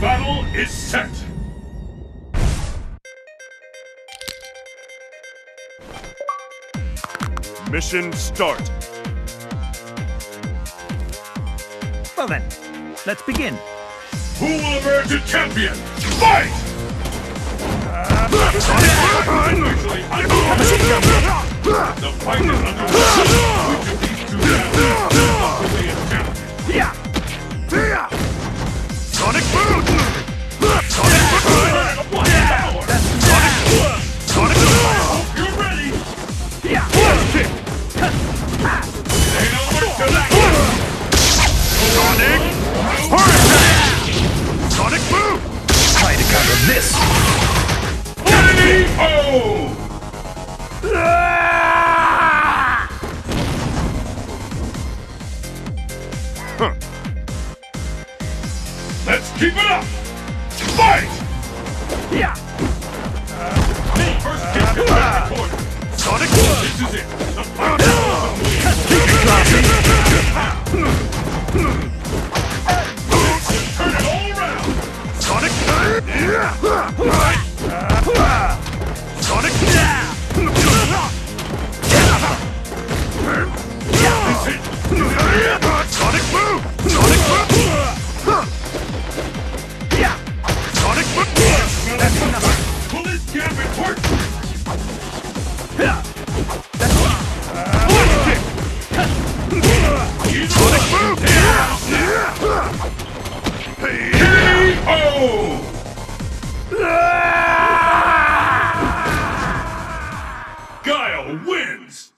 battle is set! Mission start! Well then, let's begin. Who will emerge a champion? Fight! Officially. The fight is underway. This! K.O. Let's keep it up! Fight! Uh, yeah! First kick back corner. Sonic This is it. The fight Sonic wins.